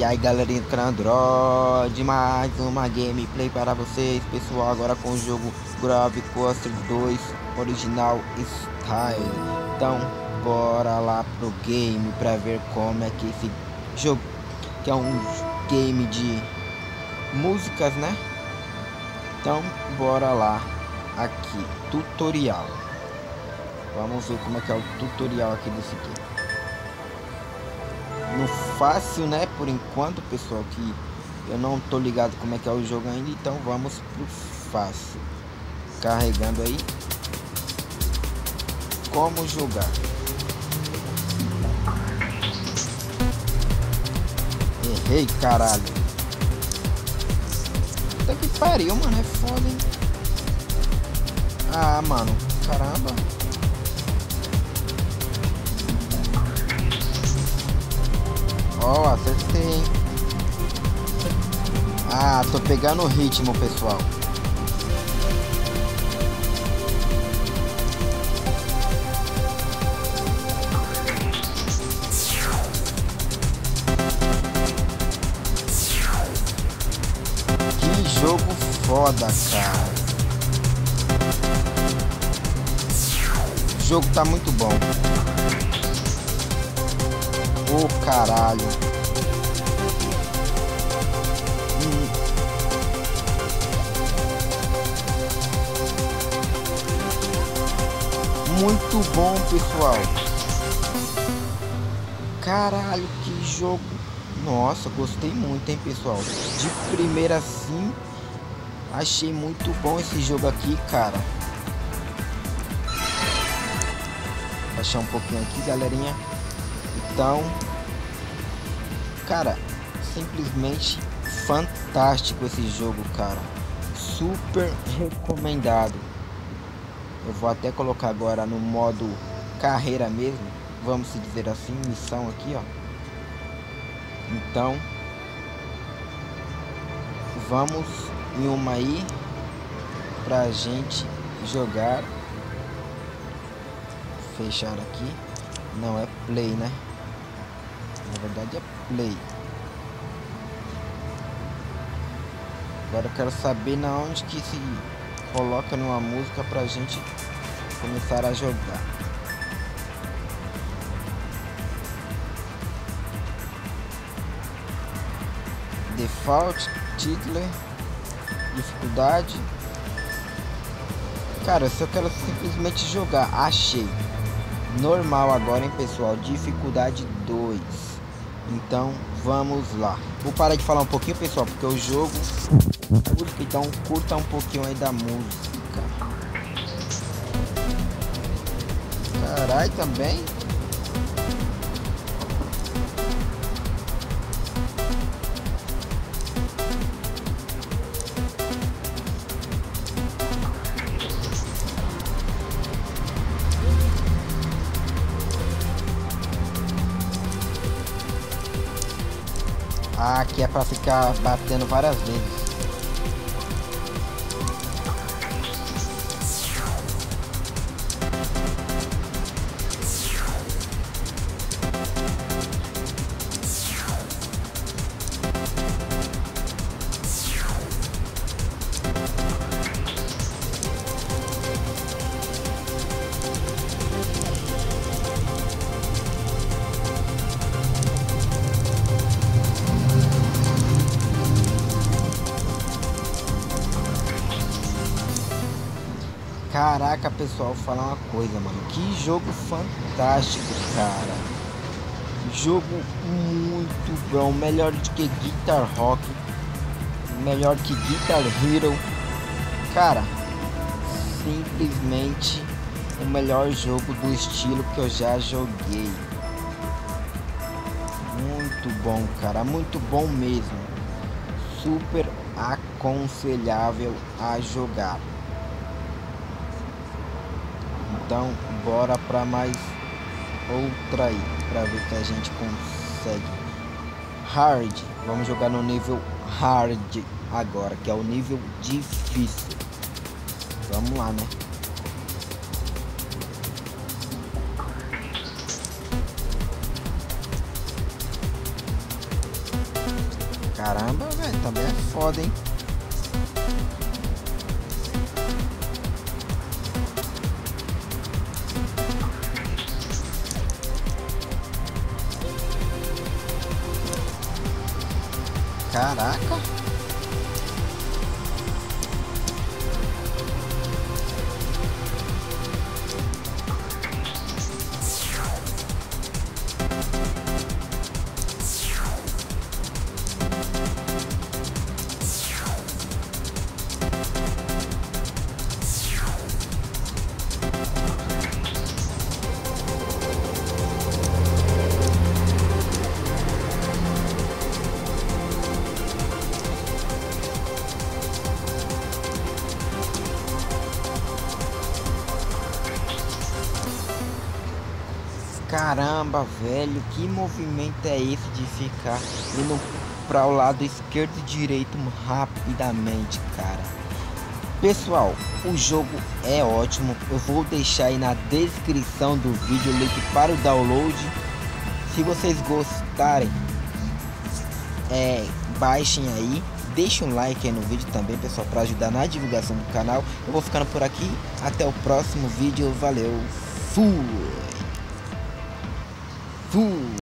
E aí galerinha do canal Android, mais uma gameplay para vocês pessoal, agora com o jogo Grave Coaster 2 Original Style. Então bora lá pro game para ver como é que esse jogo, que é um game de músicas né? Então bora lá, aqui, tutorial. Vamos ver como é que é o tutorial aqui desse game no fácil, né? Por enquanto, pessoal, que eu não tô ligado como é que é o jogo ainda, então vamos pro fácil. Carregando aí. Como jogar. Errei, caralho. Puta que pariu, mano. É foda, hein? Ah, mano. Caramba. Ó, oh, acertei. Ah, tô pegando o ritmo, pessoal. Que jogo foda, cara. O jogo tá muito bom. Ô oh, caralho. Hum. Muito bom, pessoal. Caralho, que jogo. Nossa, gostei muito, hein, pessoal. De primeira assim, achei muito bom esse jogo aqui, cara. Vou baixar um pouquinho aqui, galerinha. Então, cara, simplesmente fantástico esse jogo, cara. Super recomendado. Eu vou até colocar agora no modo carreira mesmo, vamos dizer assim, missão aqui, ó. Então, vamos em uma aí pra gente jogar. Fechar aqui. Não é play, né? Na verdade é play. Agora eu quero saber na onde que se coloca numa música pra gente começar a jogar. Default, título, dificuldade. Cara, se eu quero simplesmente jogar, achei. Normal agora, hein, pessoal? Dificuldade 2. Então, vamos lá. Vou parar de falar um pouquinho, pessoal, porque o jogo... Música, então curta um pouquinho aí da música. Caralho, também? Aqui é pra ficar batendo várias vezes. Caraca, pessoal, falar uma coisa, mano. Que jogo fantástico, cara. Jogo muito bom. Melhor do que Guitar Rock. Melhor que Guitar Hero. Cara, simplesmente o melhor jogo do estilo que eu já joguei. Muito bom, cara. Muito bom mesmo. Super aconselhável a jogar. Então, bora para mais outra aí, para ver que a gente consegue. Hard, vamos jogar no nível hard agora, que é o nível difícil. Vamos lá, né? Caramba, velho, também é foda, hein? Caraca. Caramba, velho, que movimento é esse de ficar indo para o lado esquerdo e direito rapidamente, cara? Pessoal, o jogo é ótimo. Eu vou deixar aí na descrição do vídeo o link para o download. Se vocês gostarem, é, baixem aí. Deixe um like aí no vídeo também, pessoal, para ajudar na divulgação do canal. Eu vou ficando por aqui. Até o próximo vídeo. Valeu. Fui! Fui!